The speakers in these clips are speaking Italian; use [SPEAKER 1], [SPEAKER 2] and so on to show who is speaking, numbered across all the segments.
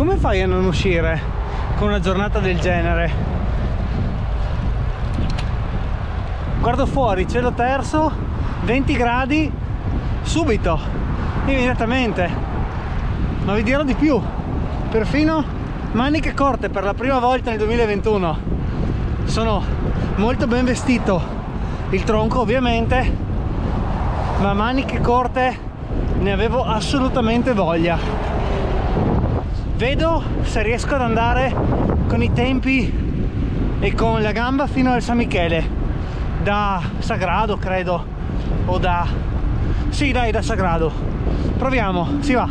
[SPEAKER 1] come fai a non uscire con una giornata del genere? Guardo fuori, cielo terzo, 20 gradi, subito, immediatamente. Ma vi dirò di più, perfino maniche corte per la prima volta nel 2021. Sono molto ben vestito, il tronco ovviamente, ma maniche corte ne avevo assolutamente voglia. Vedo se riesco ad andare con i tempi e con la gamba fino al San Michele, da Sagrado credo, o da... sì dai da Sagrado. Proviamo, si va.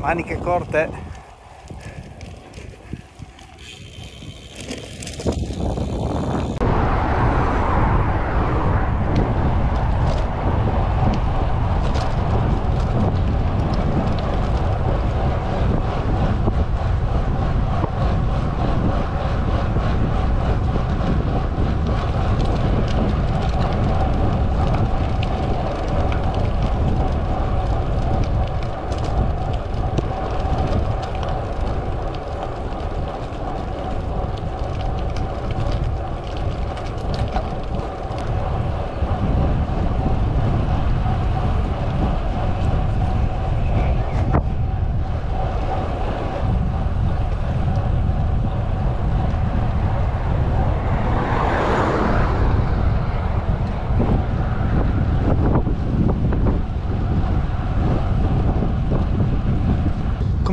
[SPEAKER 1] Maniche corte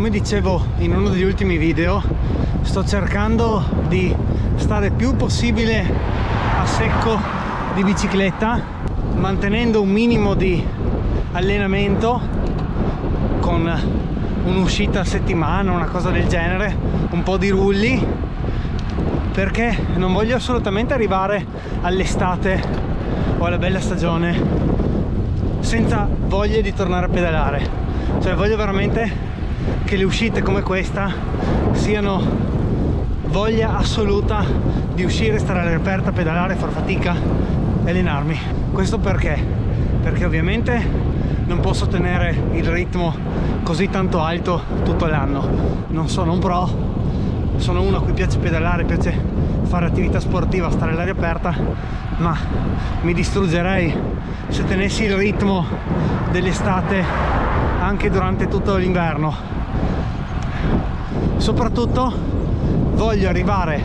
[SPEAKER 1] come dicevo in uno degli ultimi video sto cercando di stare più possibile a secco di bicicletta mantenendo un minimo di allenamento con un'uscita a settimana una cosa del genere un po' di rulli perché non voglio assolutamente arrivare all'estate o alla bella stagione senza voglia di tornare a pedalare. Cioè voglio veramente che le uscite come questa siano voglia assoluta di uscire, stare all'aperto, pedalare, far fatica e allenarmi. Questo perché? Perché ovviamente non posso tenere il ritmo così tanto alto tutto l'anno. Non sono un pro, sono uno a cui piace pedalare, piace fare attività sportiva, stare all'aria aperta, ma mi distruggerei se tenessi il ritmo dell'estate anche durante tutto l'inverno. Soprattutto voglio arrivare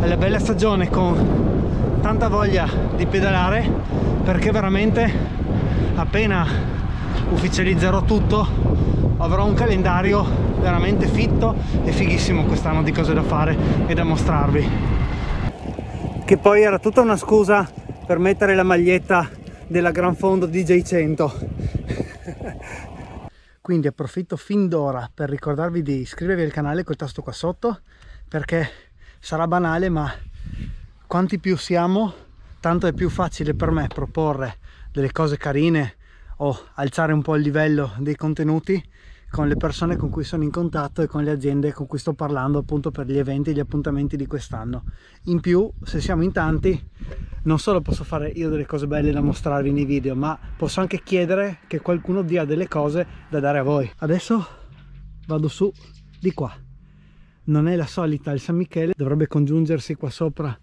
[SPEAKER 1] alla bella stagione con tanta voglia di pedalare perché veramente appena ufficializzerò tutto avrò un calendario veramente fitto e fighissimo quest'anno di cose da fare e da mostrarvi. Che poi era tutta una scusa per mettere la maglietta della Gran Fondo DJ 100 quindi approfitto fin d'ora per ricordarvi di iscrivervi al canale col tasto qua sotto perché sarà banale ma quanti più siamo tanto è più facile per me proporre delle cose carine o alzare un po' il livello dei contenuti con le persone con cui sono in contatto e con le aziende con cui sto parlando appunto per gli eventi e gli appuntamenti di quest'anno. In più se siamo in tanti non solo posso fare io delle cose belle da mostrarvi nei video ma posso anche chiedere che qualcuno dia delle cose da dare a voi. Adesso vado su di qua. Non è la solita il San Michele dovrebbe congiungersi qua sopra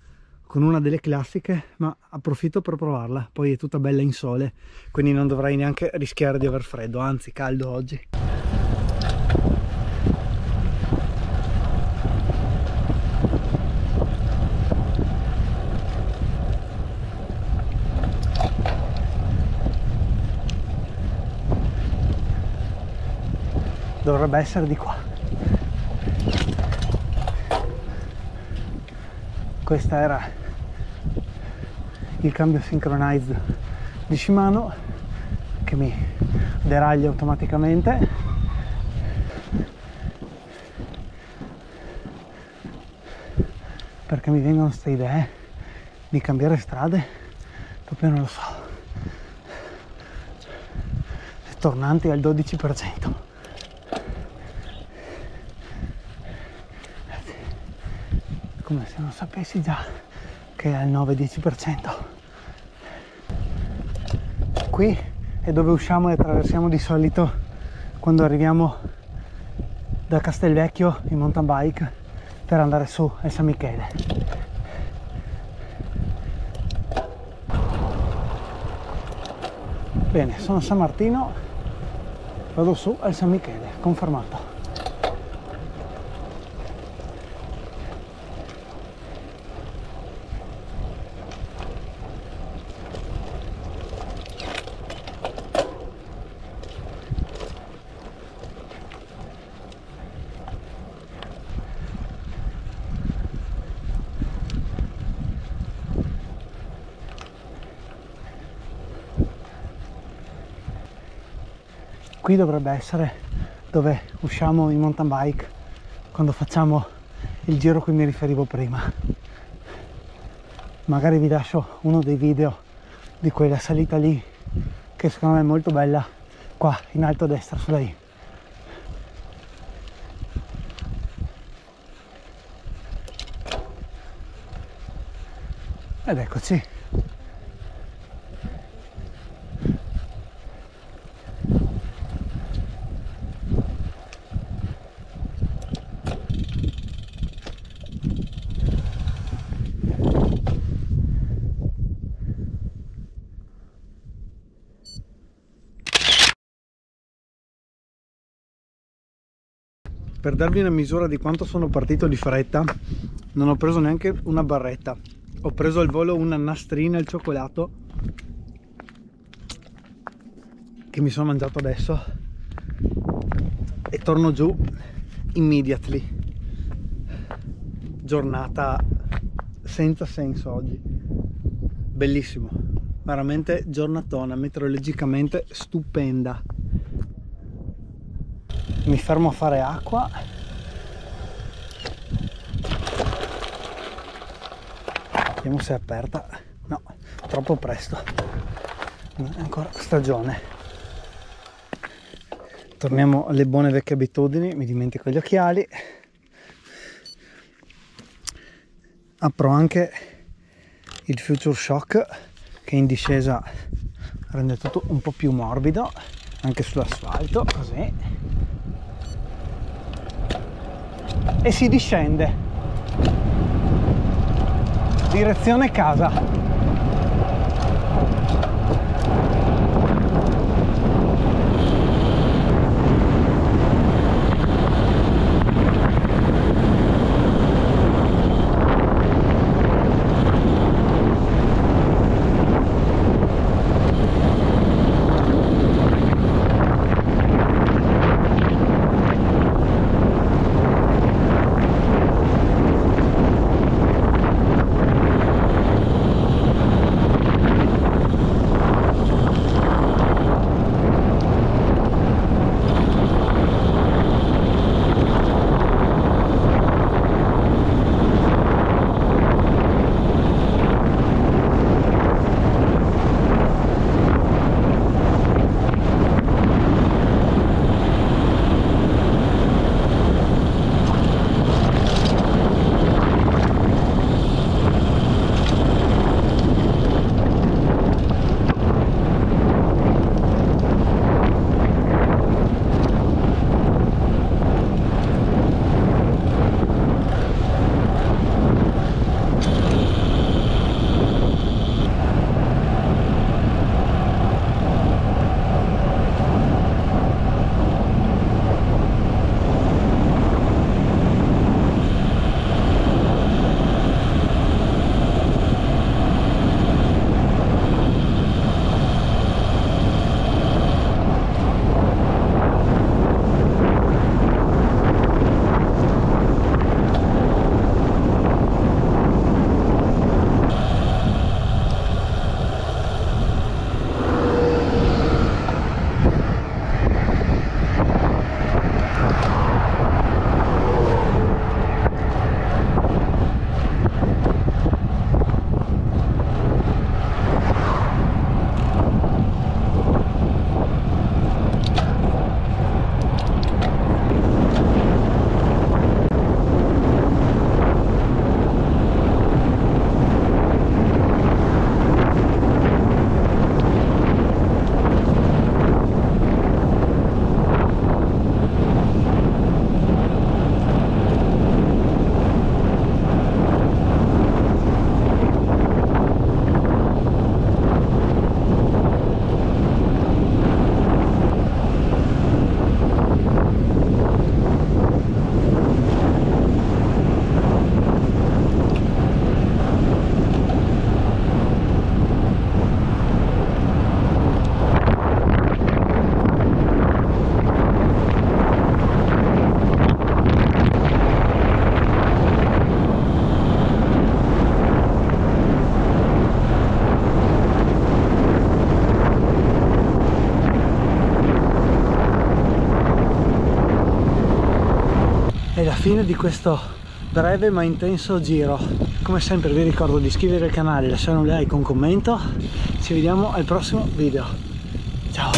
[SPEAKER 1] con una delle classiche ma approfitto per provarla. Poi è tutta bella in sole quindi non dovrei neanche rischiare di aver freddo anzi caldo oggi dovrebbe essere di qua. Questa era il cambio synchronized di Shimano che mi deraglia automaticamente. Perché mi vengono queste idee di cambiare strade proprio non lo so. Tornanti al 12% come se non sapessi già che è al 9-10%. Qui è dove usciamo e attraversiamo di solito quando arriviamo da Castelvecchio in mountain bike per andare su a San Michele bene sono San Martino vado su al San Michele confermato qui dovrebbe essere dove usciamo in mountain bike quando facciamo il giro a cui mi riferivo prima. Magari vi lascio uno dei video di quella salita lì che secondo me è molto bella qua in alto a destra sulla I ed eccoci per darvi una misura di quanto sono partito di fretta non ho preso neanche una barretta. Ho preso al volo una nastrina al cioccolato che mi sono mangiato adesso e torno giù immediately. Giornata senza senso oggi. Bellissimo veramente giornatona meteorologicamente stupenda mi fermo a fare acqua. Vediamo se è aperta. No troppo presto. Non è ancora stagione. Torniamo alle buone vecchie abitudini. Mi dimentico gli occhiali. Apro anche il future shock che in discesa rende tutto un po' più morbido anche sull'asfalto così e si discende. Direzione casa fine di questo breve ma intenso giro. Come sempre vi ricordo di iscrivervi al canale lasciare un like un commento. Ci vediamo al prossimo video. Ciao